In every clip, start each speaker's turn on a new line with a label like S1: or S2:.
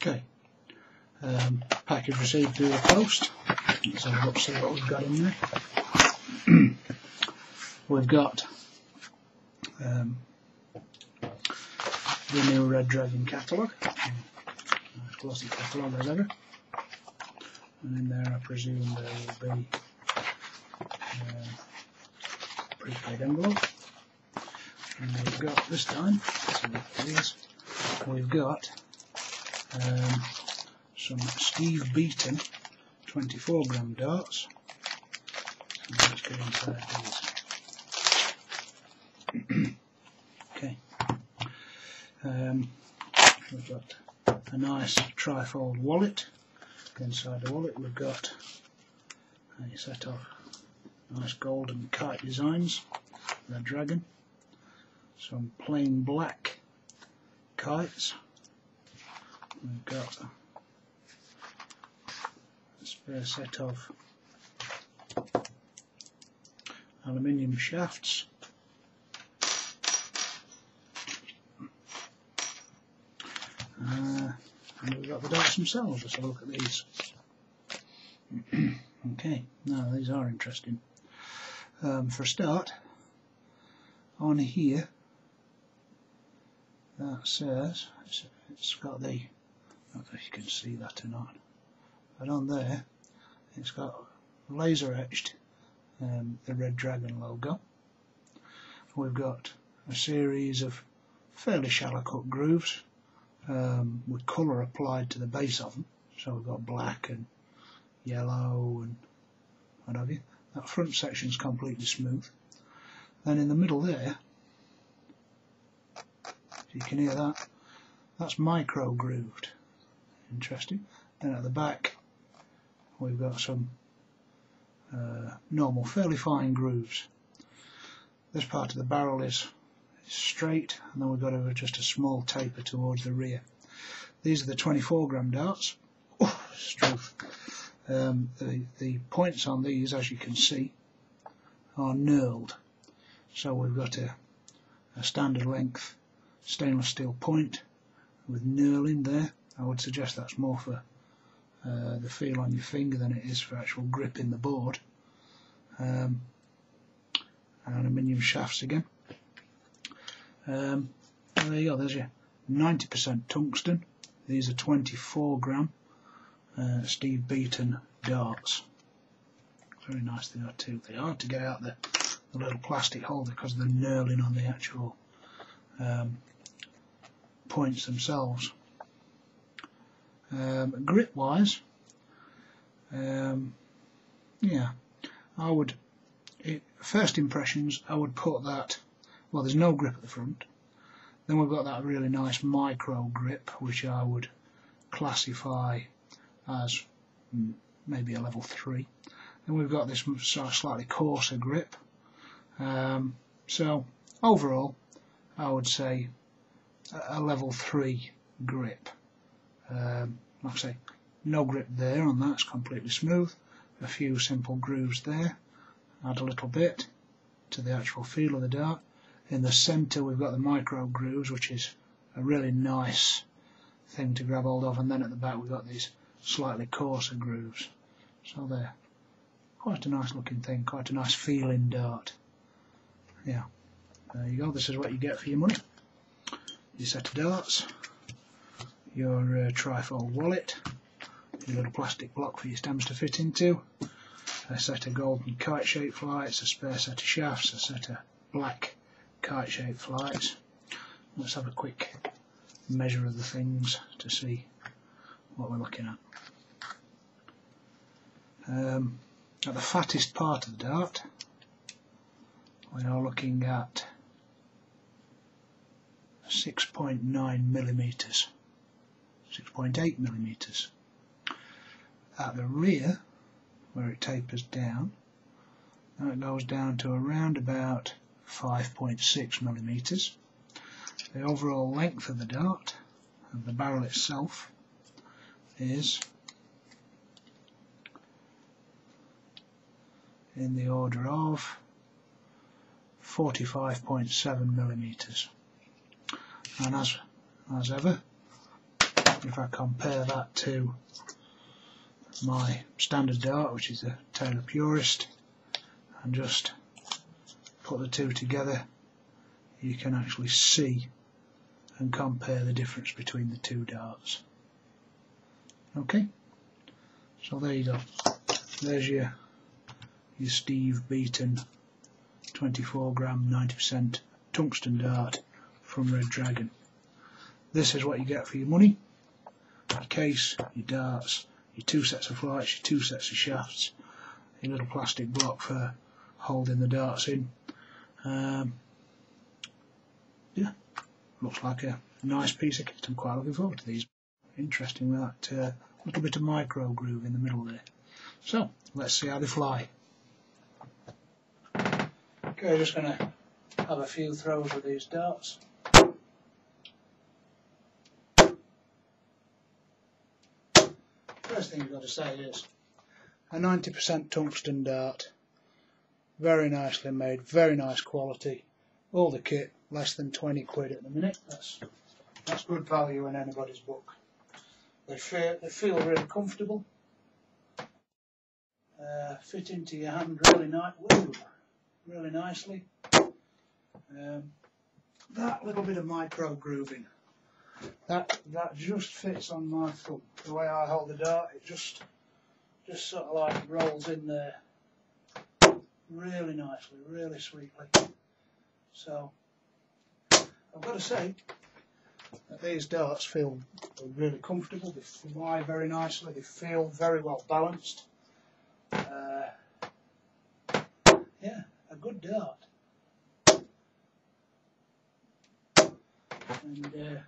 S1: Okay. Um, package received through the post. Let's have a look see what we've got in there. we've got um, the new Red Dragon catalogue. Nice glossy catalogue as ever. And in there I presume there will be uh, prepaid envelope. And we've got this time, we've got um, some Steve Beaton 24 gram darts. Let's get inside these. okay. Um, we've got a nice trifold wallet. Inside the wallet we've got a set of nice golden kite designs, Red Dragon, some plain black kites, we've got a spare set of aluminium shafts, uh, and we've got the darts themselves, let's have a look at these. okay, now these are interesting. Um, for a start, on here, that says, it's got the, I don't know if you can see that or not, but on there, it's got laser etched um, the Red Dragon logo. We've got a series of fairly shallow cut grooves um, with colour applied to the base of them. So we've got black and yellow and what have you. That front section is completely smooth. Then in the middle there, if you can hear that, that's micro grooved. Interesting. Then at the back, we've got some uh, normal, fairly fine grooves. This part of the barrel is, is straight, and then we've got just a small taper towards the rear. These are the 24 gram darts. Oh. Um, the, the points on these, as you can see, are knurled. So we've got a, a standard length stainless steel point with knurling there. I would suggest that's more for uh, the feel on your finger than it is for actual grip in the board. Um, aluminium shafts again. Um, there you go, there's your 90% tungsten. These are 24 gram uh, Steve Beaton darts. Very nice they are too. They are to get out the, the little plastic holder because of the knurling on the actual um, points themselves. Um, grip wise, um, yeah, I would, it, first impressions, I would put that, well there's no grip at the front, then we've got that really nice micro grip which I would classify as mm, maybe a level 3. Then we've got this sort of slightly coarser grip. Um, so overall I would say a level 3 grip. Um, like I say, no grip there on that, it's completely smooth. A few simple grooves there, add a little bit to the actual feel of the dart. In the centre we've got the micro grooves, which is a really nice thing to grab hold of, and then at the back we've got these slightly coarser grooves. So there, quite a nice looking thing, quite a nice feeling dart. Yeah, there you go, this is what you get for your money. Your set of darts, your uh, trifold wallet, your little plastic block for your stems to fit into, a set of golden kite shaped flights, a spare set of shafts, a set of black kite shaped flights. Let's have a quick measure of the things to see what we're looking at. Um, at the fattest part of the dart, we are looking at 6.9 millimeters, 6.8 millimeters. At the rear, where it tapers down, it goes down to around about 5.6 millimeters. The overall length of the dart, of the barrel itself, is in the order of 45.7 millimeters and as as ever if I compare that to my standard dart, which is a Taylor Purist, and just put the two together, you can actually see and compare the difference between the two darts. Okay, so there you go. There's your your Steve Beaton 24 gram 90% tungsten dart from Red Dragon. This is what you get for your money. Your case, your darts, your two sets of flights, your two sets of shafts, your little plastic block for holding the darts in. Um, yeah, looks like a nice piece of kit. I'm quite looking forward to these. Interesting with that uh, little bit of micro groove in the middle there. So, let's see how they fly. Okay, just going to have a few throws with these darts. First thing you've got to say is a 90% tungsten dart, very nicely made, very nice quality, all the kit less than 20 quid at the minute, that's, that's good value in anybody's book. They feel, they feel really comfortable, uh, fit into your hand really nice, really nicely. Um, that little bit of micro grooving, that that just fits on my thumb. The way I hold the dart, it just just sort of like rolls in there really nicely, really sweetly. So I've got to say that these darts feel really comfortable. They fly very nicely. They feel very well balanced. Uh, yeah, a good dart. And uh,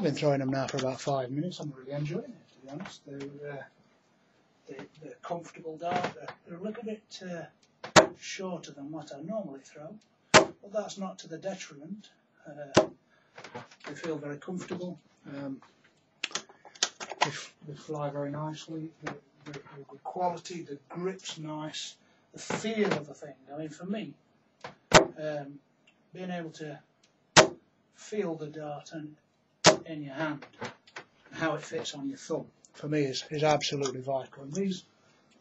S1: I've been throwing them now for about five minutes. I'm really enjoying it, to be honest. They're, uh, they, they're comfortable dart. They're, they're a little bit uh, shorter than what I normally throw, but that's not to the detriment. Uh, they feel very comfortable. Um, they, they, fly very nicely. They're, they're, good quality. The grip's nice. The feel of the thing. I mean, for me, um, being able to feel the dart in, in your hand, how it fits on your thumb, for me is, is absolutely vital. And these,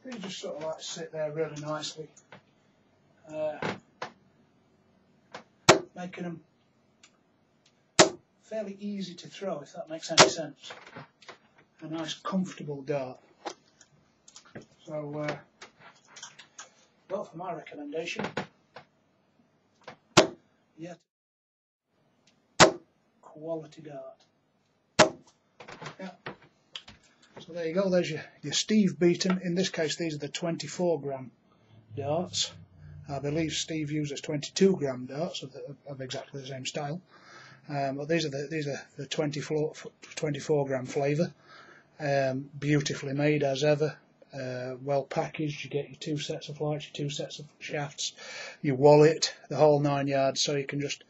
S1: these just sort of like sit there really nicely, uh, making them fairly easy to throw, if that makes any sense. A nice comfortable dart. So, uh, well, for my recommendation, yeah quality dart. Yeah. So there you go, there's your, your Steve Beaton. In this case, these are the 24 gram darts. I believe Steve uses 22 gram darts of, the, of exactly the same style. Um, but these are the these are the 24, 24 gram flavour. Um, beautifully made as ever. Uh, well packaged. You get your two sets of lights, your two sets of shafts, your wallet, the whole nine yards, so you can just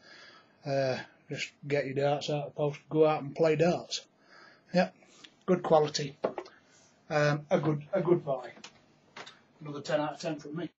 S1: uh, just get your darts out of the post, go out and play darts. Yep, good quality. Um, a good a good buy. Another 10 out of 10 from me.